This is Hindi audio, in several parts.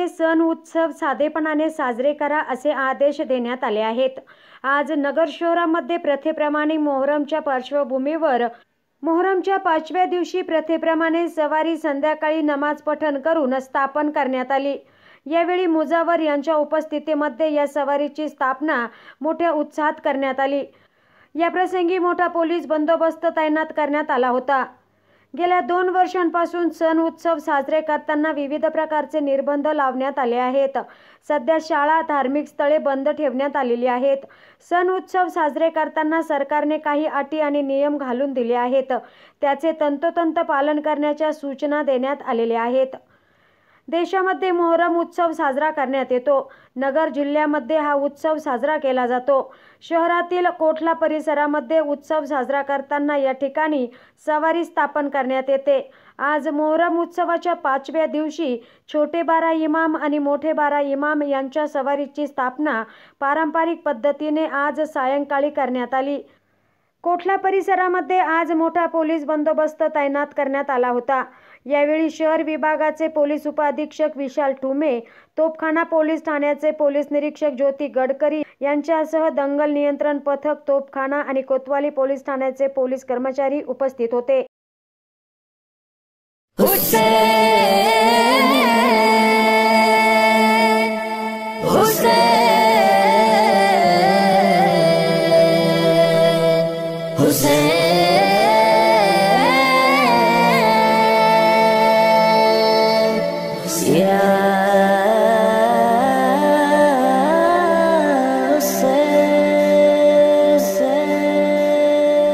कोरोना सण उत्सव साधेपणाने साजरे करा असे आदेश देण्यात आले आहेत. आज नगर शहरामध्ये प्रथेप्रमाणे मोहरमच्या पार्श्वभूमीवर मोहरमच्या पाचव्या दिवशी प्रथेप्रमाणे सवारी संध्याकाळी नमाज पठण करून स्थापन करण्यात आली. यावेळी मुजावर यांच्या उपस्थितीमध्ये या सवारीची स्थापना मोठ्या उत्साहात करण्यात आली. याप्रसंगी मोठा पोलीस बंदोबस्त तैनात करण्यात आला होता. गेल्या दोन वर्षांपासून सण उत्सव साजरे करताना विविध प्रकारचे निर्बंध लावण्यात आले आहेत. सध्या शाळा धार्मिक स्थळे बंद ठेवण्यात आलेली आहेत. सण उत्सव साजरे करताना सरकारने काही अटी आणि नियम घालून दिले आहेत. त्याचे तंतोतंत पालन करण्याच्या सूचना देण्यात आलेल्या आहेत. देशामध्ये मोहरम उत्सव साजरा करण्यात येतो. नगर जिल्ह्यामध्ये हा उत्सव साजरा केला जातो. शहरातील कोठला परिसरामध्ये उत्सव साजरा करताना या ठिकाणी सवारी स्थापन करण्यात येते. आज मोहरम उत्सवाच्या पाचव्या दिवशी छोटे बारा इमाम आणि मोठे बारा इमाम यांच्या सवारीची स्थापना पारंपरिक पद्धतीने आज सायंकाळी करण्यात आली. कोठला परिसरामध्ये आज मोठा पोलीस बंदोबस्त तैनात करण्यात आला होता? यावेळी शहर विभागाचे पोलीस उपअधीक्षक विशाल ठुमे तोपखाना पोलीस ठाण्याचे पोलीस निरीक्षक ज्योती गडकरी यांच्यासह दंगल नियंत्रण पथक तोपखाना आणि कोतवाली पोलीस ठाण्याचे पोलीस कर्मचारी उपस्थित होते.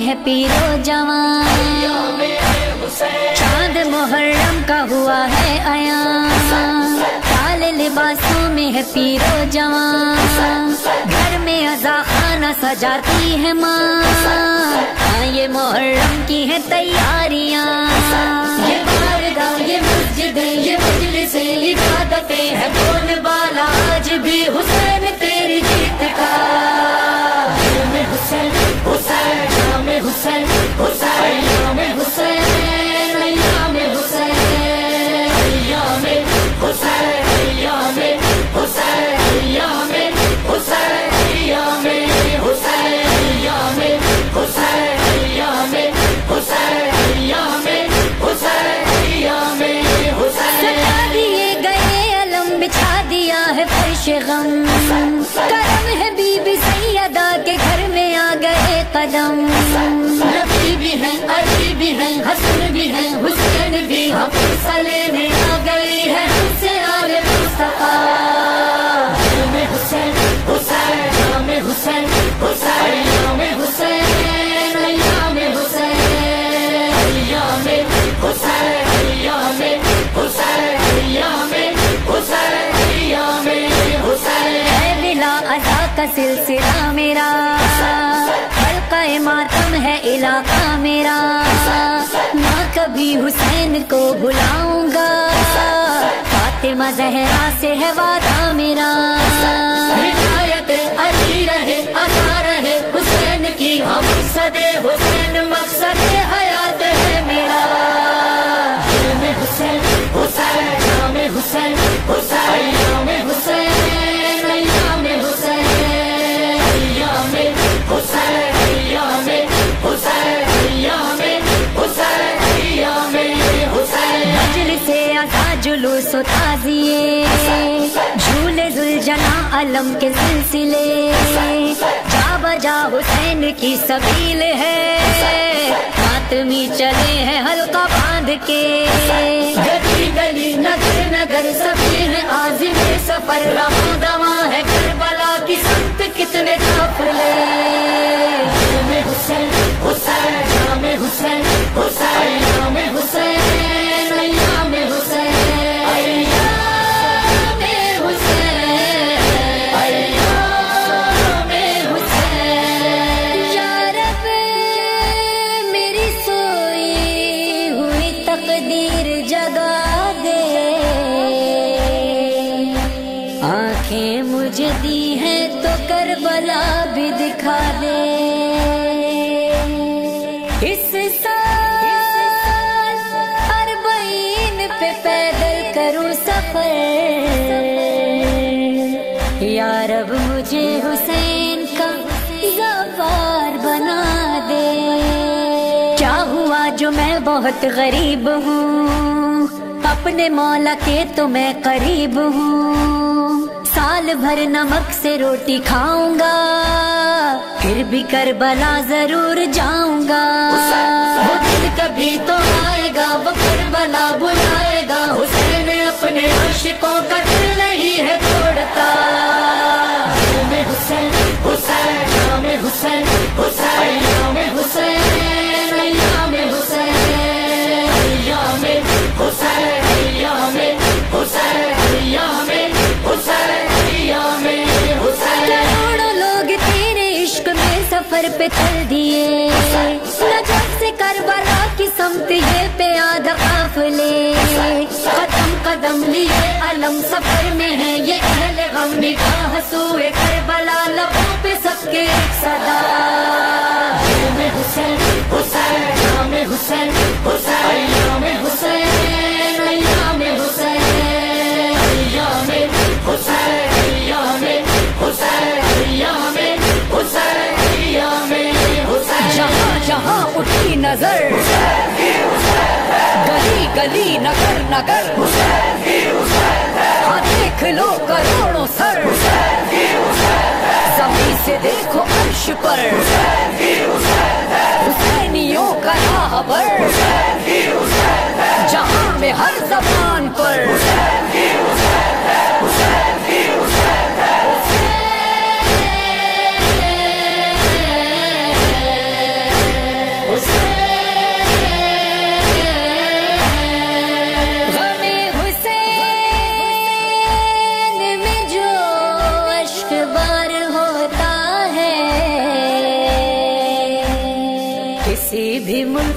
है पीरो जवान। चाँद मुहर्रम का हुआ है आया काले लिबासों में है पीरो जवान। घर में अजा खाना सजाती है माँ। हाँ ये मुहर्रम की है तैयारियाँ। ये बारगाह, ये मस्जिद, ये मजलिस इबादतें है। है फर्श गम। करम है बीबी सैदा के घर में आ गए कदम। नबी भी है है हसन भी है हुसैन जहरा से है वादा मेरा। रहे अदा रहे हुसैन की हम सदे हुसैन। अलम के सिलसिले। जा बजा हुसैन की सबील है। मातमी चले हैं हल्का बाँध के। गली गली, नगर नगर, सभी है आजिम सफ़र। रहा दवा है करबला की संत कितने काफिले हुसैन हुसैन हुसैन हुसैन हुसैन। दिखा दे इस साल अरबईन पे पैदल करूँ सफ़र। यार अब मुझे हुसैन का जफार बना दे। क्या हुआ जो मैं बहुत गरीब हूँ? अपने मौला के तो मैं करीब हूँ। साल भर नमक से रोटी खाऊँगा। फिर भी करबला ज़रूर जाऊँगा। दिन कभी तो आएगा, वो करबला बुलाएगा। उसने अपने आशिकों का दिल नहीं है तोड़ता। चल दिए। नजफ से करबला की समत ये पे आधा काफले। कदम कदम लिए अलम सफ़र में है ये अहले गम निगाह सूए करबला लबों पे सबके एक सदा। हुसैन हुसैन हुसैन हुसैन गली नगर नगर। हाँ देख लो करोड़ों सर। ज़मीन से देखो अर्श पर। हुसैनियों का राहबर जहाँ में हर जबान पर।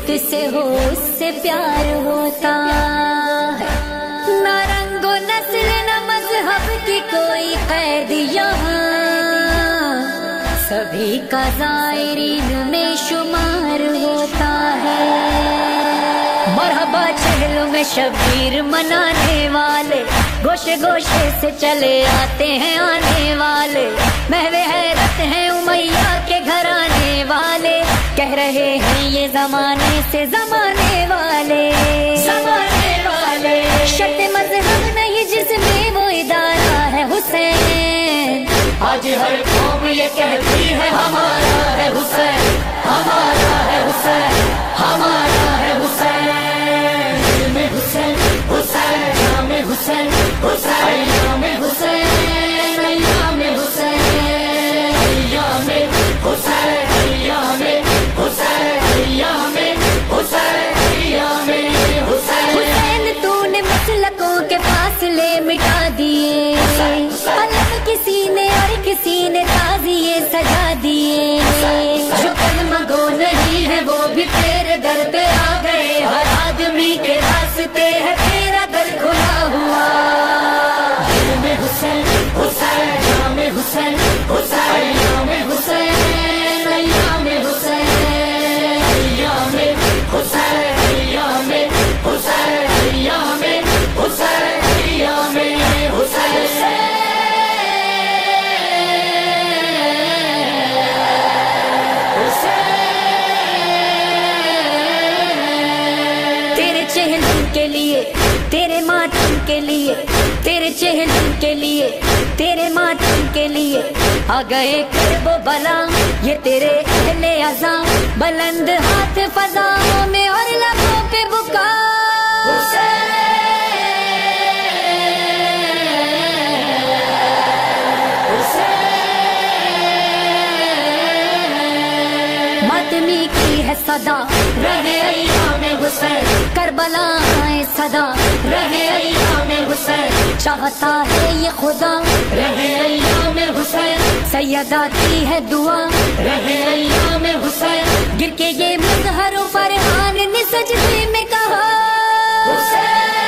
भी मुल्क से हो, उससे प्यार होता ना रंगो नस्ल न मज़हब की कोई कैद यहाँ। सभी का जायरीन में शुमार होता है। मरहबा चहलों में शबीर मनाने वाले, गोशे गोशे से चले आते हैं आने वाले। महवे हैरत हैं उमैया के घर आने वाले। कह रहे हैं ये जमाने से जमाने वाले। जमाने वाले। शर्त मज़हब नहीं जिसमें वो इदारा है हुसैन। आज हर कौम ये कहती है हमारा है हुसैन हमारा है हुसैन हमारा के लिए तेरे मातम के लिए तेरे चेहरे के लिए तेरे मातम के लिए। आ गए करबो बला ये तेरे अहले अजा बुलंद हाथ फजाओं में और लबों पे बुका मातमी की है सदा रहे अय्याम हुसैन। करबला। सदा रहे में हुसैन चाहता है ये खुदा रहे में हुसैन सैदा की है दुआ रहे में हुसैन गिर के ये मजहरों पर हान ने सजदे में कहा